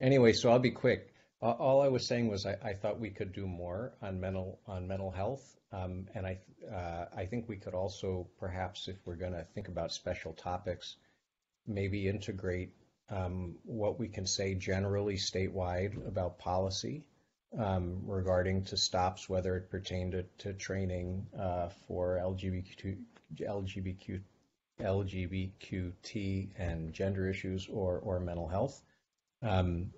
Anyway, so I'll be quick. Uh, all I was saying was I, I, thought we could do more on mental on mental health, um, and I uh, I think we could also perhaps, if we're going to think about special topics, maybe integrate um, what we can say generally statewide about policy um, regarding to stops, whether it pertained to, to training uh, for LGBTQ, LGBTQ, LGBTQT and gender issues or, or mental health. Um,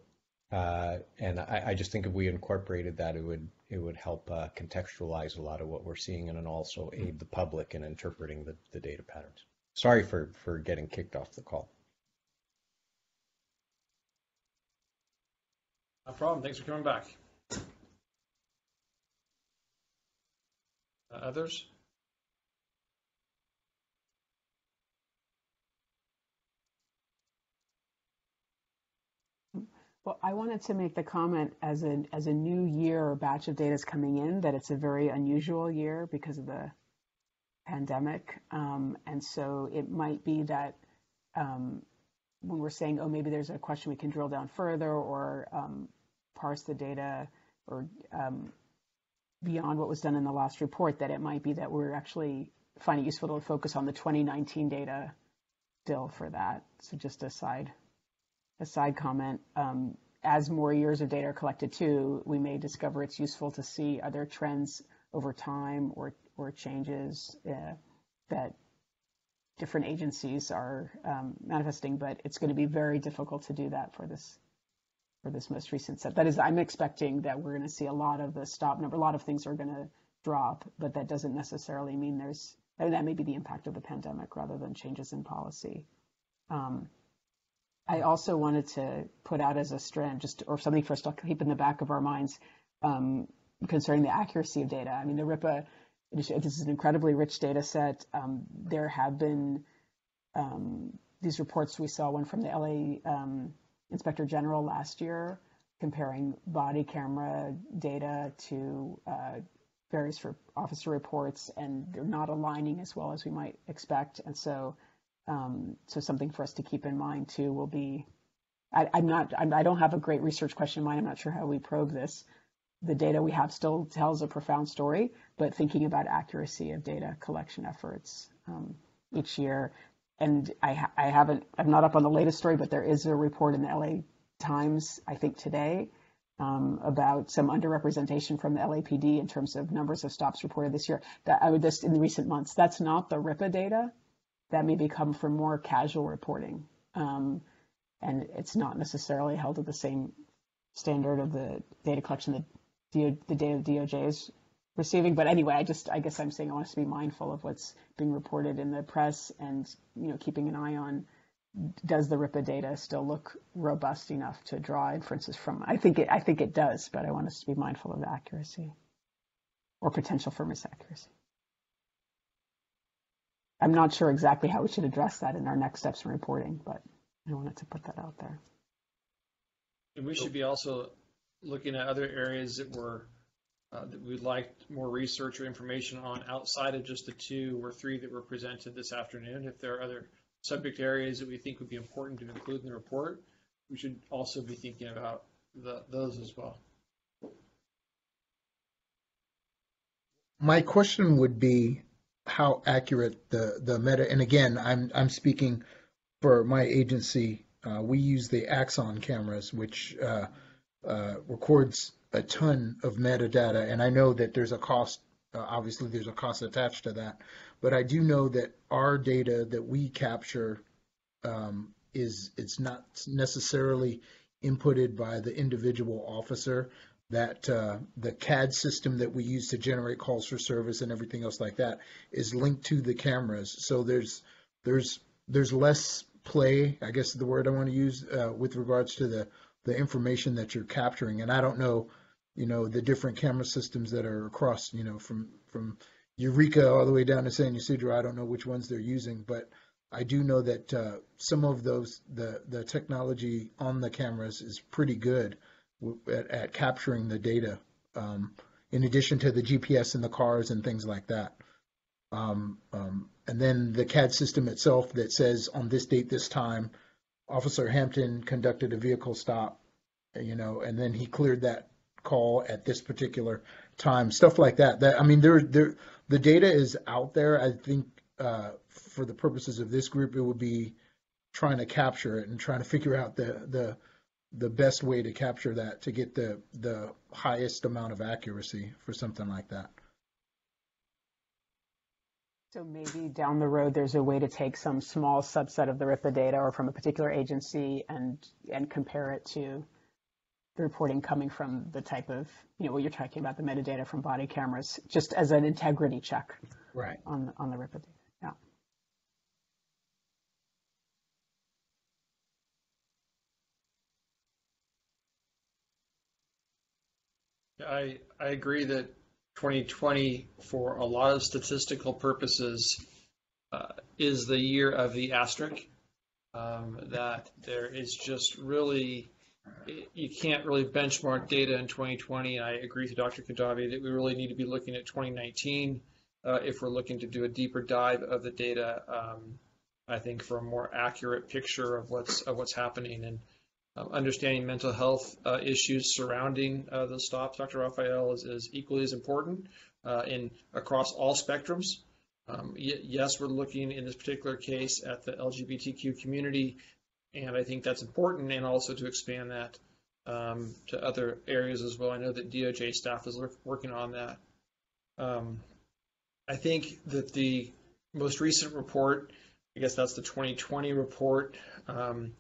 uh, and I, I, just think if we incorporated that, it would it would help uh, contextualize a lot of what we're seeing and also aid the public in interpreting the, the data patterns. Sorry for, for getting kicked off the call. No problem. Thanks for coming back. Uh, others? Well, I wanted to make the comment as a as a new year or batch of data is coming in that it's a very unusual year because of the pandemic, um, and so it might be that um, when we're saying, oh, maybe there's a question we can drill down further or um, parse the data or um, beyond what was done in the last report, that it might be that we're actually finding it useful to focus on the 2019 data still for that. So just a side, a side comment. Um, as more years of data are collected too, we may discover it's useful to see other trends over time or, or changes uh, that different agencies are um, manifesting, but it's going to be very difficult to do that for this for this most recent set. That is, I'm expecting that we're going to see a lot of the stop number. A lot of things are going to drop, but that doesn't necessarily mean there's I mean, that may be the impact of the pandemic rather than changes in policy. Um, I also wanted to put out as a strand, just or something for us to keep in the back of our minds um, concerning the accuracy of data. I mean, the RIPA this is an incredibly rich data set. Um, there have been um, these reports we saw one from the LA um, Inspector General last year comparing body camera data to uh, various officer reports, and they're not aligning as well as we might expect. And so, um, so something for us to keep in mind too will be. I, am not. I'm, I do not have a great research question in mind. I'm not sure how we probe this. The data we have still tells a profound story, but thinking about accuracy of data collection efforts um, each year. And I, ha- I haven't, I'm not up on the latest story, but there is a report in the LA Times, I think today, um, about some underrepresentation from the LAPD in terms of numbers of stops reported this year. That I would just in the recent months. That's not the RIPA data. That may become from more casual reporting, um, and it's not necessarily held to the same standard of the data collection that the, the data DOJ is receiving. But anyway, I just I guess I'm saying I want us to be mindful of what's being reported in the press and you know keeping an eye on does the RIPA data still look robust enough to draw inferences from? I think it I think it does, but I want us to be mindful of the accuracy or potential for misaccuracy. I'm not sure exactly how we should address that in our next steps in reporting, but I wanted to put that out there. And we should be also looking at other areas that were uh, that we'd like more research or information on outside of just the two or three that were presented this afternoon. If there are other subject areas that we think would be important to include in the report, we should also be thinking about the, those as well. My question would be how accurate the, the meta, and again, I'm, I'm speaking for my agency. Uh, we use the Axon cameras, which uh, uh, records a ton of metadata, and I know that there's a cost. Uh, obviously, there's a cost attached to that, but I do know that our data that we capture um, is it's not necessarily inputted by the individual officer. That uh, the CAD system that we use to generate calls for service and everything else like that is linked to the cameras. So there's there's there's less play, I guess is the word I want to use, uh, with regards to the the information that you're capturing. And I don't know, you know, the different camera systems that are across, you know, from from Eureka all the way down to San Ysidro. I don't know which ones they're using, but I do know that uh, some of those the the technology on the cameras is pretty good at, at capturing the data. Um, in addition to the GPS in the cars and things like that. Um, um, and then the CAD system itself that says on this date, this time, Officer Hampton conducted a vehicle stop you know, and then he cleared that call at this particular time, stuff like that. That I mean, there, there, the data is out there. I think uh, for the purposes of this group, it would be trying to capture it and trying to figure out the the the best way to capture that to get the the highest amount of accuracy for something like that. So maybe down the road, there's a way to take some small subset of the RIPA data or from a particular agency and and compare it to the reporting coming from the type of, you know, what you're talking about, the metadata from body cameras, just as an integrity check Right. on on the RIPA data. Yeah. I, I agree that 2020, for a lot of statistical purposes, uh, is the year of the asterisk. Um, that there is just really, you can't really benchmark data in 2020. I agree with Dr. Khadjavi that we really need to be looking at 2019 uh, if we're looking to do a deeper dive of the data. Um, I think for a more accurate picture of what's of what's happening and um, understanding mental health uh, issues surrounding uh, the stops, Dr. Raphael, is, is equally as important uh, in across all spectrums. Um, y- yes, we're looking in this particular case at the LGBTQ community, and I think that's important, and also to expand that um, to other areas as well. I know that DOJ staff is work- working on that. Um, I think that the most recent report, I guess that's the 2020 report, um,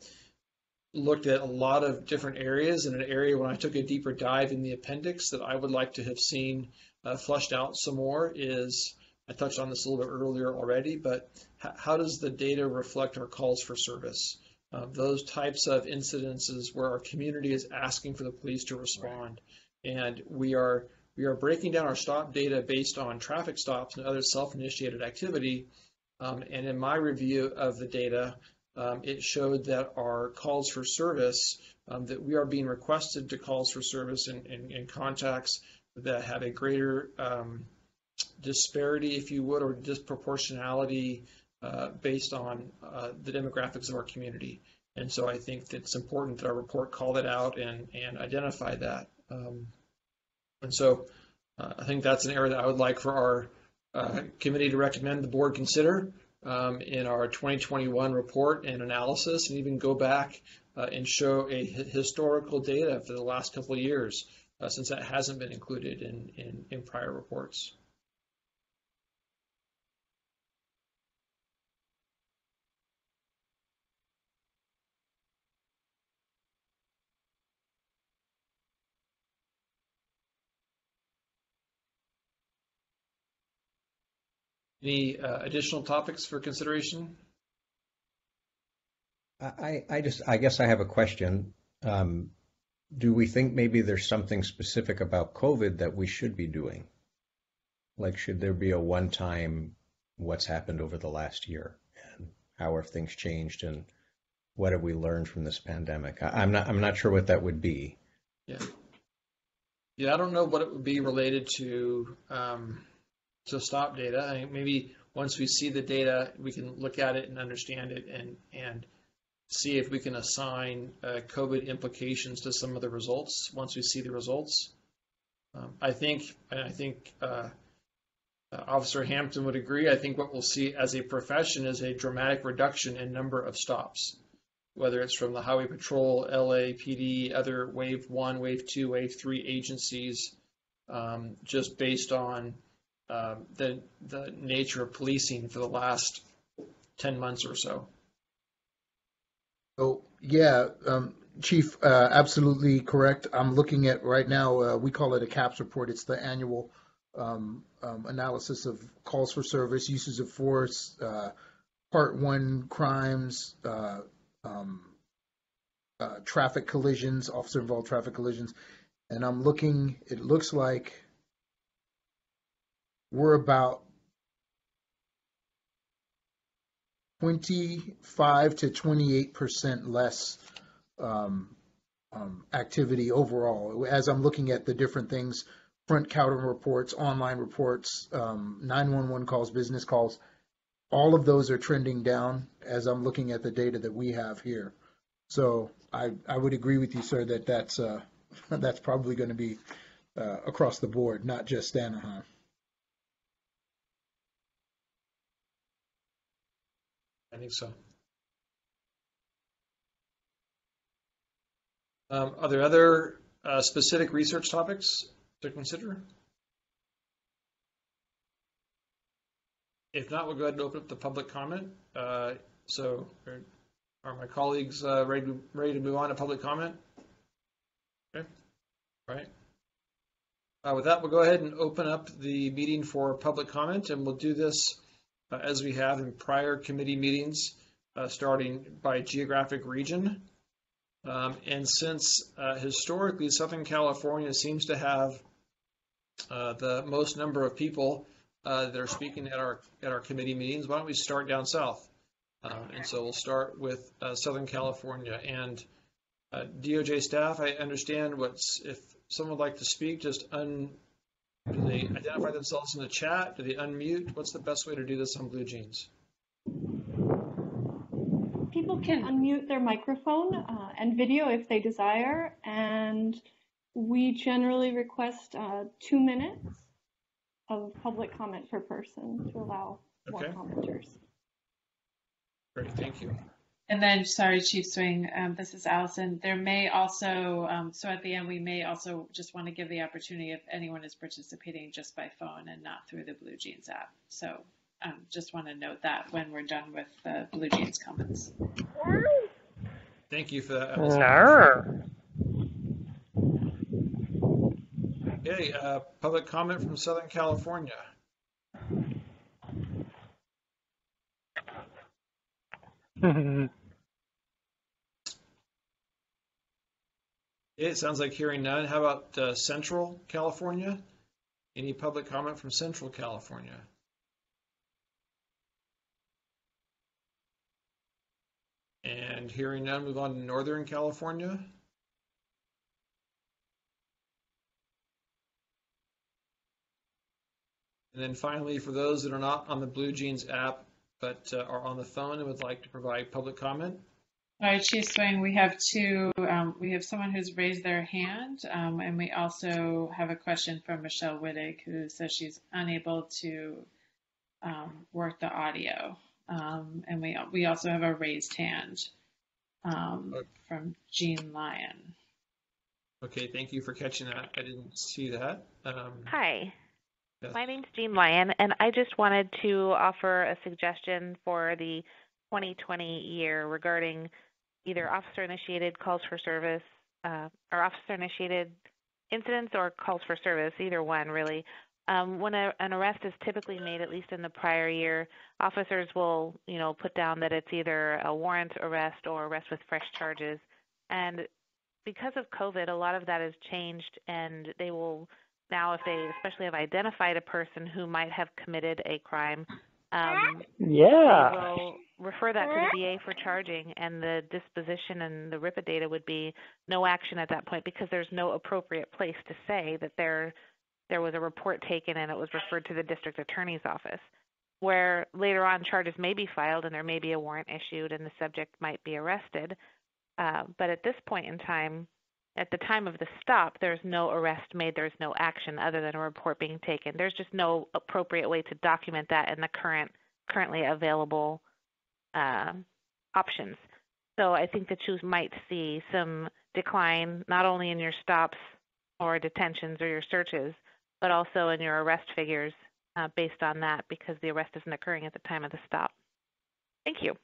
looked at a lot of different areas. In an area when I took a deeper dive in the appendix that I would like to have seen uh, flushed out some more is I touched on this a little bit earlier already, but how does the data reflect our calls for service? Uh, those types of incidences where our community is asking for the police to respond, and we are we are breaking down our stop data based on traffic stops and other self-initiated activity. Um, and in my review of the data, um, it showed that our calls for service, um, that we are being requested to calls for service in, contacts that have a greater um, disparity, if you would, or disproportionality uh, based on uh, the demographics of our community. And so I think that it's important that our report call that out and, and identify that. Um, and so uh, I think that's an area that I would like for our uh, committee to recommend the board consider um, in our 2021 report and analysis, and even go back uh, and show a historical data for the last couple of years, uh, since that hasn't been included in, in, in prior reports. Any uh, additional topics for consideration? I, I just, I guess I have a question. Um, do we think maybe there's something specific about COVID that we should be doing? Like, should there be a one-time what's happened over the last year and how have things changed and what have we learned from this pandemic? I, I'm not, I'm not sure what that would be. Yeah. Yeah, I don't know what it would be related to um, to stop data. I think maybe once we see the data, we can look at it and understand it and and see if we can assign uh, COVID implications to some of the results once we see the results. Um, I think, I think uh, uh, Officer Hampton would agree. I think what we'll see as a profession is a dramatic reduction in number of stops, whether it's from the Highway Patrol, LAPD, other Wave One, Wave Two, Wave Three agencies, um, just based on um, the the nature of policing for the last ten months or so. Oh, yeah, um, Chief, uh, absolutely correct. I'm looking at right now, uh, we call it a CAPS report. It's the annual um, um, analysis of calls for service, uses of force, uh, part one crimes, uh, um, uh, traffic collisions, officer involved traffic collisions. And I'm looking, it looks like we're about 25 to 28 percent less um, um, activity overall. As I'm looking at the different things, front counter reports, online reports, um, 911 calls, business calls, all of those are trending down as I'm looking at the data that we have here. So I, I would agree with you, sir, that that's, uh, that's probably going to be uh, across the board, not just Anaheim. I think so. Um, are there other uh, specific research topics to consider? If not, we'll go ahead and open up the public comment. Uh, so, are, are my colleagues uh, ready to, ready to move on to public comment? Okay. All right. Uh, with that, we'll go ahead and open up the meeting for public comment, and we'll do this uh, as we have in prior committee meetings, uh, starting by geographic region. Um, and since uh, historically Southern California seems to have uh, the most number of people uh, that are speaking at our at our committee meetings, why don't we start down south? Um, and so we'll start with uh, Southern California and DOJ staff. I understand what's if someone would like to speak, just un do they identify themselves in the chat? Do they unmute? What's the best way to do this on Blue Jeans? People can unmute their microphone uh, and video if they desire, and we generally request uh, two minutes of public comment per person to allow more Okay. commenters. Great, thank you. And then, sorry, Chief Swing, um, this is Allison. There may also, um, so at the end, we may also just want to give the opportunity if anyone is participating just by phone and not through the Blue Jeans app. So um, just want to note that when we're done with the Blue Jeans comments. Thank you for that. Allison. Okay, uh, public comment from Southern California. It sounds like hearing none. How about uh, Central California? Any public comment from Central California? And hearing none, move on to Northern California. And then finally, for those that are not on the Blue Jeans app, but uh, are on the phone and would like to provide public comment, All right, Chief Swing, we have two, um, we have someone who's raised their hand, um, and we also have a question from Michelle Wittig, who says she's unable to um, work the audio. Um, and we, we also have a raised hand um, Okay. from Jean Lyon. okay, thank you for catching that. I didn't see that. Um, Hi, yes. My name's Jean Lyon, and I just wanted to offer a suggestion for the 2020 year regarding either officer-initiated calls for service uh, or officer-initiated incidents or calls for service, either one really. Um, when a, an arrest is typically made, at least in the prior year, officers will, you know, put down that it's either a warrant arrest or arrest with fresh charges. And because of COVID, a lot of that has changed, and they will now, if they especially have identified a person who might have committed a crime, um, Yeah. will refer that to the DA for charging, and the disposition and the RIPA data would be no action at that point because there's no appropriate place to say that there there was a report taken and it was referred to the district attorney's office. Where later on charges may be filed and there may be a warrant issued and the subject might be arrested, uh, but at this point in time, at the time of the stop, there's no arrest made, there's no action other than a report being taken. There's just no appropriate way to document that in the current currently available uh, options. So I think that you might see some decline not only in your stops or detentions or your searches, but also in your arrest figures uh, based on that because the arrest isn't occurring at the time of the stop. Thank you.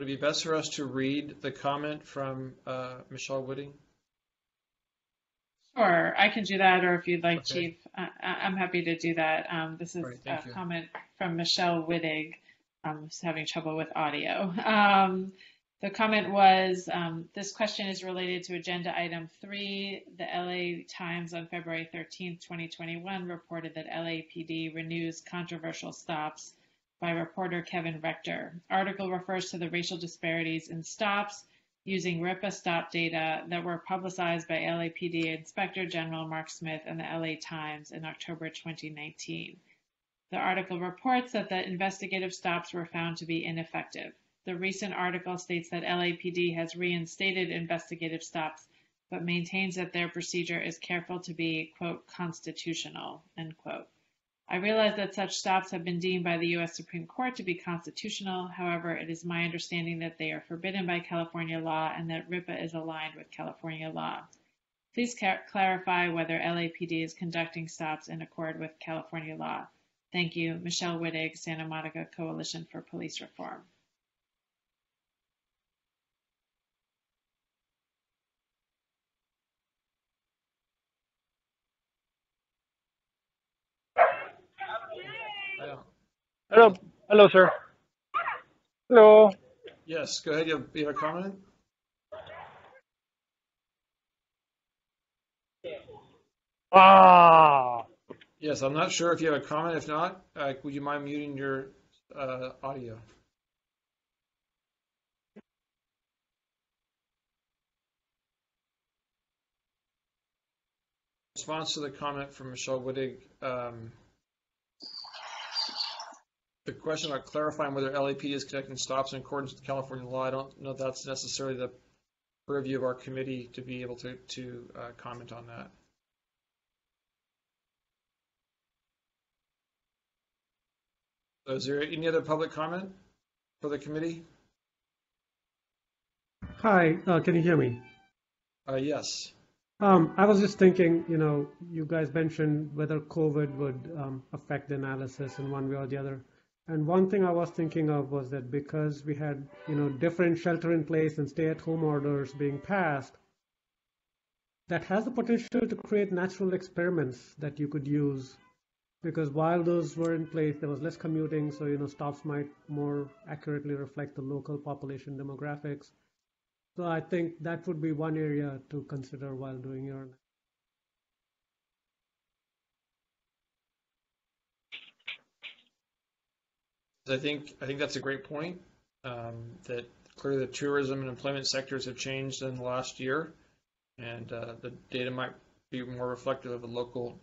Would it be best for us to read the comment from uh, Michelle Wittig? Sure, I can do that, or if you'd like, Okay. Chief, I, I'm happy to do that. Um, this is Great, a you. comment from Michelle Wittig, who's having trouble with audio. Um, the comment was, um, this question is related to agenda item three. The LA Times on February 13th, 2021 reported that LAPD renews controversial stops by reporter Kevin Rector. Article refers to the racial disparities in stops using RIPA stop data that were publicized by LAPD Inspector General Mark Smith and the LA Times in October 2019. The article reports that the investigative stops were found to be ineffective. The recent article states that LAPD has reinstated investigative stops, but maintains that their procedure is careful to be, quote, constitutional, end quote. I realize that such stops have been deemed by the U.S. Supreme Court to be constitutional. However, it is my understanding that they are forbidden by California law and that RIPA is aligned with California law. Please clarify whether LAPD is conducting stops in accord with California law. Thank you. Michelle Wittig, Santa Monica Coalition for Police Reform. Hello, hello, sir. Hello. Yes, go ahead. You have, you have a comment? Ah, Yes, I'm not sure if you have a comment. If not, uh, would you mind muting your uh, audio? Response to the comment from Michelle Wittig, um, the question about clarifying whether LAPD is conducting stops in accordance with California law, I don't know that's necessarily the purview of our committee to be able to, to uh, comment on that. So Is there any other public comment for the committee? Hi, uh, can you hear me? Uh, yes. Um, I was just thinking, you know, you guys mentioned whether COVID would um, affect the analysis in one way or the other. And one thing I was thinking of was that because we had, you know, different shelter in place and stay at home orders being passed, that has the potential to create natural experiments that you could use. Because while those were in place, there was less commuting, so, you know, stops might more accurately reflect the local population demographics. So I think that would be one area to consider while doing your I think I think that's a great point. Um, that clearly the tourism and employment sectors have changed in the last year, and uh, the data might be more reflective of a local,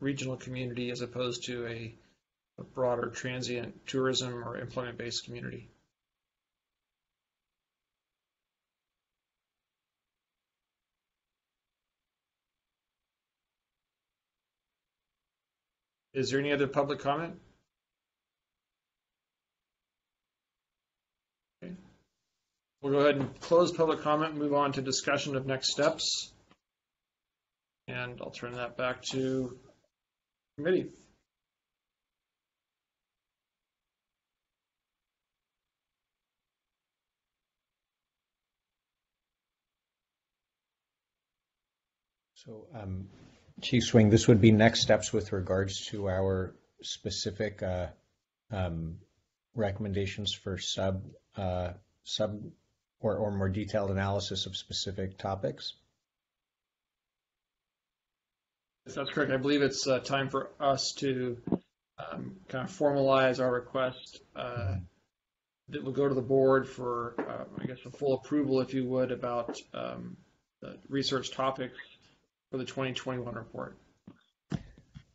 regional community as opposed to a, a broader transient tourism or employment-based community. Is there any other public comment? We'll go ahead and close public comment, and move on to discussion of next steps. And I'll turn that back to committee. So, um, Chief Swing, this would be next steps with regards to our specific uh, um, recommendations for sub uh, sub or, or more detailed analysis of specific topics. That's correct, I believe it's uh, time for us to um, kind of formalize our request uh, that will go to the board for, uh, I guess, a full approval, if you would, about um, the research topics for the 2021 report.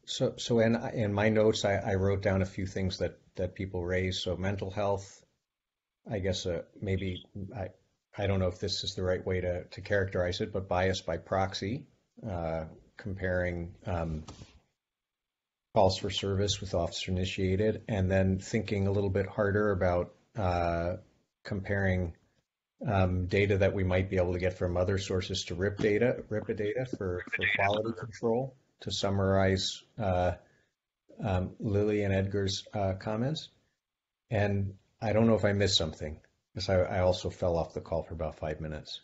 So, so in in my notes, I, I wrote down a few things that that people raised. So, mental health, I guess, uh, maybe I I don't know if this is the right way to to characterize it, but bias by proxy, uh, comparing um, calls for service with officer initiated, and then thinking a little bit harder about uh, comparing um, data that we might be able to get from other sources to RIP data, RIPA data for, for quality control to summarize uh, um, Lily and Edgar's uh, comments. And I don't know if I missed something because I, I also fell off the call for about five minutes.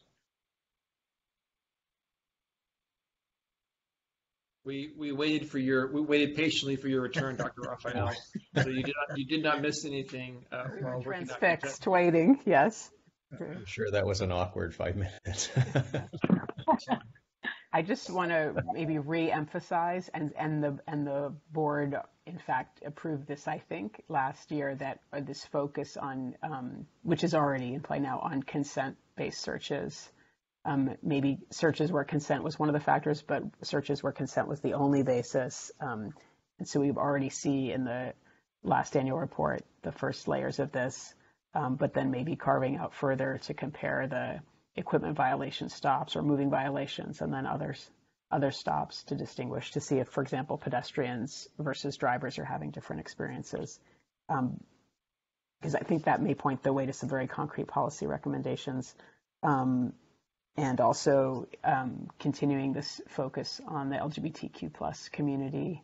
We we waited for your we waited patiently for your return, Dr. Raphael. So you did not you did not miss anything uh, while working on Transfixed, waiting, yes. I'm sure that was an awkward five minutes. I just want to maybe re-emphasize, and, and the and the board, in fact, approved this. I think last year that uh, this focus on, um, which is already in play now, on consent consent-based searches. Um, maybe searches where consent was one of the factors, but searches where consent was the only basis. Um, and so we've already see in the last annual report the first layers of this, um, but then maybe carving out further to compare the equipment violation stops or moving violations and then others other stops to distinguish to see if, for example, pedestrians versus drivers are having different experiences. Um, because I think that may point the way to some very concrete policy recommendations. Um, and also um, continuing this focus on the LGBTQ plus community.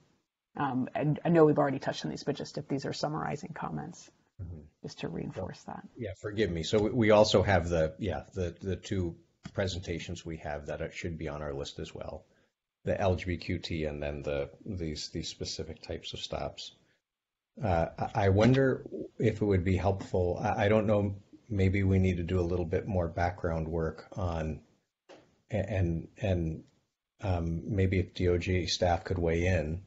Um, I know we've already touched on these, but just if these are summarizing comments, Mhm. just to reinforce that. Yeah, forgive me. So we- also have the, yeah, the, the two presentations we have that should be on our list as well. The LGBTQT and then the, these, these specific types of stops. Uh, I wonder if it would be helpful, I, don't know, maybe we need to do a little bit more background work on, and, and um, maybe if DOJ staff could weigh in,